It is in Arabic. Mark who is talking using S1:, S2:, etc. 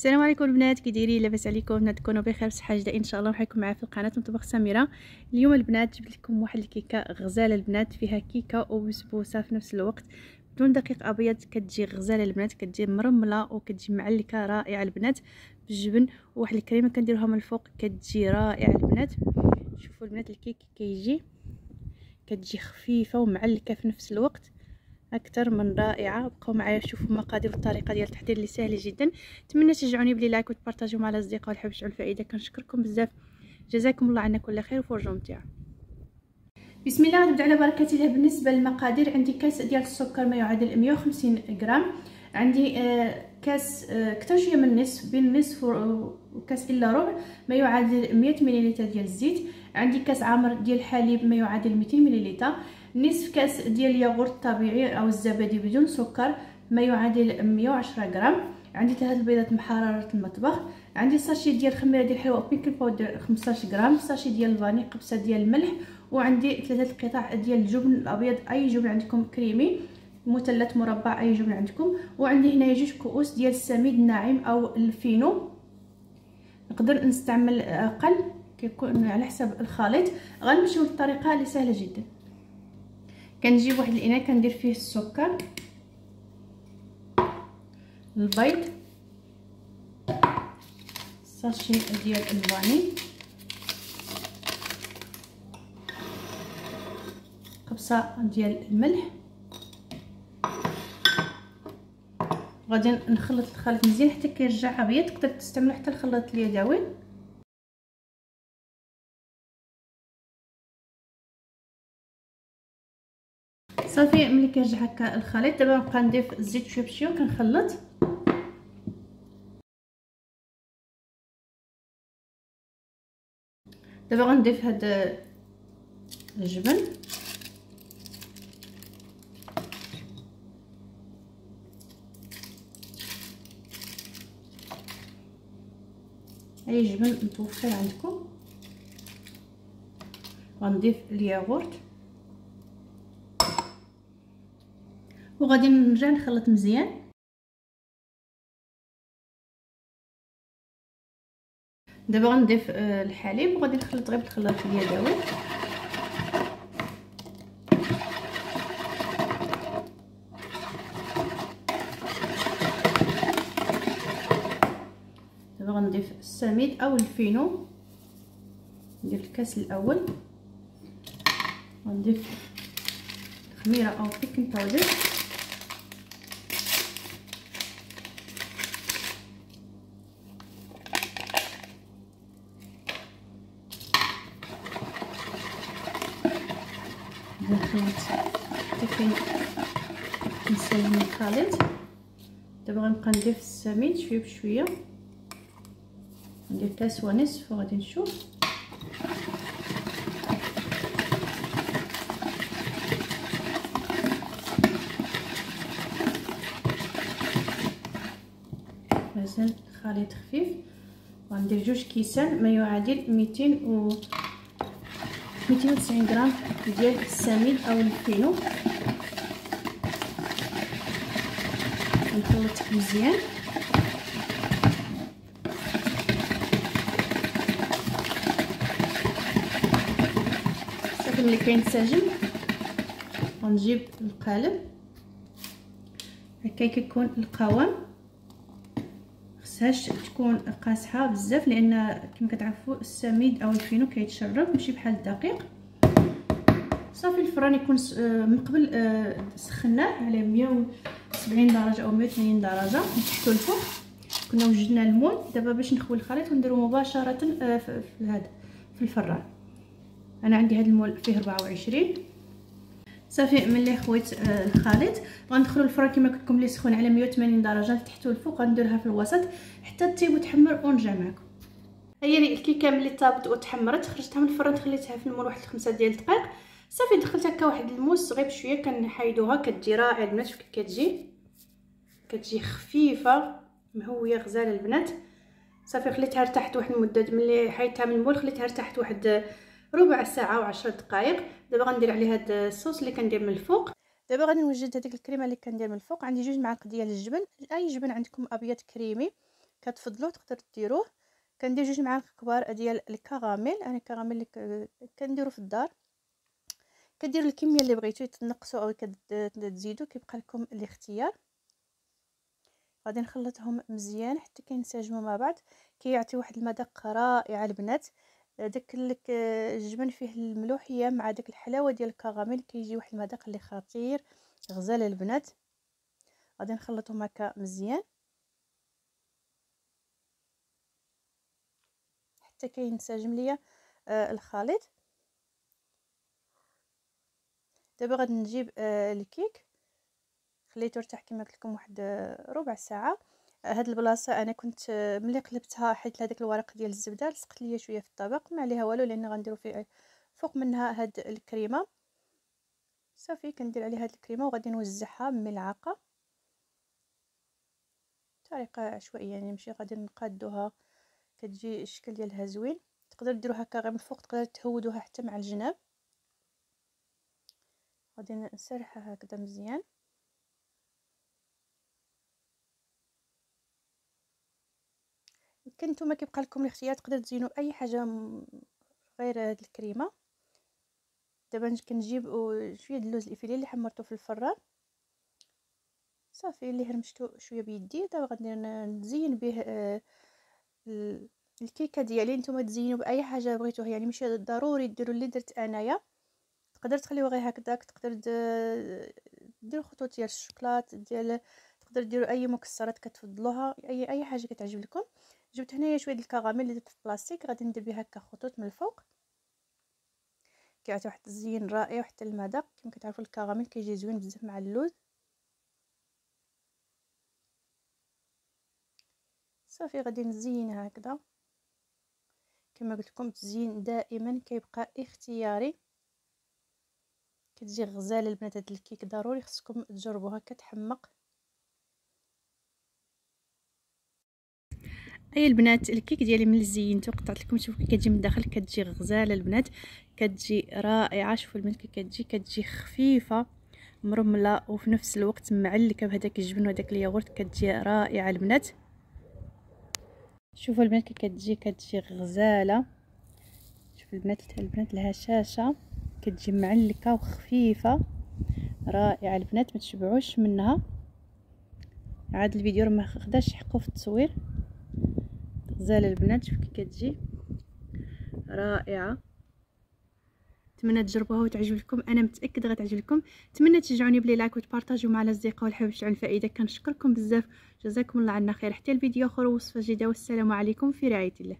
S1: السلام عليكم البنات كي دايرين لاباس عليكم البنات تكونوا بخير بصحة جيده إن شاء الله. وحيكم معايا في القناة مطبخ سميرة. اليوم البنات جبت لكم واحد الكيكة غزالة البنات فيها كيكة وبسبوسة في نفس الوقت بدون دقيق أبيض. كتجي غزالة البنات كتجي مرملة وكتجي معلكة رائعة البنات بالجبن وواحد الكريمة كنديروها من الفوق كتجي رائعة البنات. شوفوا البنات الكيك كيجي كتجي خفيفة ومعلكة في نفس الوقت. أكثر من رائعة. بقاو معايا شوفوا المقادير والطريقة ديال التحضير اللي سهلة جدا. نتمنى تشجعوني بلي لايك وتبارطاجيو مع الأصدقاء والحب تشعلوا الفائدة. كنشكركم بزاف. جزاكم الله عنا كل خير وفرجه ممتعه بسم الله غنبدأ على بركة الله. بالنسبة للمقادير عندي كاس ديال السكر ما يعادل 150 غرام. عندي آه كاس آه أكثر شوية من النصف بين النصف وكاس إلا ربع ما يعادل 100 ملل ديال الزيت. عندي كاس عامر ديال الحليب ما يعادل 200 ملل نصف كاس ديال الياغورت الطبيعي أو الزبادي بدون سكر ما يعادل 110 غرام. عندي ثلاث بيضات بحرارة المطبخ. عندي ساشي ديال خميرة ديال الحلوى baking powder 15 غرام. ساشي ديال الفاني قبصة ديال الملح وعندي ثلاثة قطع ديال الجبن الأبيض أي جبن عندكم كريمي. مثلث مربع أي جبن عندكم. وعندي هنا جوج كؤوس ديال السميد الناعم أو الفينو. نقدر نستعمل أقل كيكون على حسب الخليط. غنمشيو للطريقة اللي سهلة جدا. كنجيب واحد الإناء كندير فيه السكر. البيض. ساشي ديال الفاني قبصة ديال الملح. غادي نخلط الخليط مزيان حتى كيرجع أبيض تقدر تستعملوا حتى الخلاط اليدوي. صافي ملي كيرجع هكا الخليط دابا نبقى نضيف الزيت شوية بشوية وكنخلط دابا غنضيف هاد الجبن. أي جبن متوفر عندكم. غنضيف الياغورت. وغادي نرجع نخلط مزيان. دابا غنضيف الحليب وغادي نخلط غير بالخلاط اليدوي دابا غنضيف السميد أو الفينو. ندير الكاس الأول. غنضيف خميره أو بيكنج باودر نخلط حتى نسلم الخليط دابا غنبقى نضيف السميد شوية بشوية. ندير كاس ونصف وغادي نشوف. مازال الخليط خفيف. غندير جوج كيسان ما يعادل ميتين و ميتين وتسعين غرام ديال السميد أو الفينو نخلط مزيان صافي ملي كينسجم غنجيب القالب هكا كيكون القوام خصهاش تكون قاصحه بزاف لأن كما كتعرفوا السميد أو الفينو كيتشرب ماشي بحال الدقيق. صافي الفران يكون من قبل سخناه على 170 درجة أو 180 درجة. تحت الفوق. كنا وجدنا المول دابا باش نخوي الخليط ونديرو مباشرة في هذا في الفران. أنا عندي هذا المول فيه 24 صافي ملي خويت الخليط غندخلو الفران كما قلت لكم اللي سخون على 180 درجة لتحت والفوق غنديرها في الوسط حتى تطيب وتحمر ونرجع معكم هي الكيكه ملي طابت وتحمرت خرجتها من الفران خليتها في المول واحد خمسة ديال الدقائق صافي دخلت هكا واحد الموس غير بشوية كنحيدوها كتجي رائعه البنات شوف كتجي. كتجي خفيفة مهوية غزاله البنات. صافي خليتها ارتاحت واحد المدة ملي حيدتها من المول خليتها ارتاحت واحد ربع ساعة وعشر دقائق دابا غندير عليه هاد الصوص اللي كندير من الفوق. دابا غادي نوجد هذيك الكريمة اللي كندير من الفوق. عندي جوج معالق ديال الجبن. أي جبن عندكم أبيض كريمي كتفضلوا تقدر ديروه كندير جوج معالق كبار ديال الكراميل. أنا الكراميل اللي كنديرو في الدار. كديروا الكمية اللي بغيتو تنقصوا أو كتزيدوا كيبقى لكم الاختيار. غادي نخلطهم مزيان حتى كينسجموا مع بعض. كيعطي واحد المذاق رائع البنات. داك الجبن فيه الملوحية مع داك الحلاوة ديال الكراميل كيجي واحد المذاق اللي خطير غزال البنات. غادي نخلطهم هكا مزيان. حتى كينسجم ليا آه الخليط. دابا غادي نجيب آه الكيك. خليته يرتاح كما قلت لكم واحد آه ربع ساعة. هاد البلاصة أنا كنت ملي قلبتها حيت هذاك الورق ديال الزبدة لصقت ليا شوية في الطبق ما عليها والو لأن غنديرو فيه فوق منها هاد الكريمة. صافي كندير عليها هاد الكريمة وغادي نوزعها بملعقة. طريقة عشوائية يعني ماشي غادي نقادوها كتجي الشكل ديالها زوين. تقدر ديروها هكا غير من الفوق تقدر تهودوها حتى مع الجناب. غادي نسرحها هكذا مزيان. يمكن نتوما كيبقى لكم الاختيار تقدر تزينوا أي حاجة غير هاد الكريمة. دابا كنجيب شوية د اللوز الإفيلي اللي حمرته في الفران. صافي اللي هرمشتو شوية بيدي. دابا غادي نزين به آه الكيكة ديالي. نتوما تزينوا بأي حاجة بغيتوها. يعني ماشي ضروري ديروا اللي درت أنايا. تقدر تخليوه غير هكذاك. تقدر ديروا خطوط ديال الشوكولات ديال تقدر ديروا أي مكسرات كتفضلوها. أي أي حاجة كتعجب لكم جبت هنايا شوية ديال الكراميل اللي درت في بلاستيك غادي ندير بها هكا خطوط من الفوق. كيعطي واحد الزين رائع وحتى المذاق. كما كتعرفوا الكراميل كيجي زوين بزاف مع اللوز صافي غادي نزينها هكذا. كما قلت لكم التزيين دائما كيبقى اختياري. كتجي غزالة البنات هاد الكيك ضروري خصكم تجربوها كتحمق. اي البنات الكيك ديالي ملي زينته قطعت لكم شوفوا كي كتجي من الداخل كتجي غزالة البنات كتجي رائعة شوفوا البنات كي كتجي كتجي خفيفة مرملة وفي نفس الوقت معلكة بهذاك الجبن وهذاك الياغورت كتجي رائعة البنات. شوفوا البنات كي كتجي كتجي غزالة. شوفوا البنات البنات الهشاشه كتجي معلكة وخفيفة رائعة البنات ما تشبعوش منها. عاد الفيديو ما خداش حقه في التصوير. غزاله البنات شوف كي كتجي. رائعة. نتمنى تجربوها وتعجب لكم أنا متأكدة غتعجب لكم نتمنى تشجعوني بلي لايك وتبارطاجيو مع الأصدقاء والحباب عن الفائدة. كنشكركم بزاف. جزاكم الله عنا خير. حتى الفيديو آخر وصفة جديدة والسلام عليكم في رعاية الله.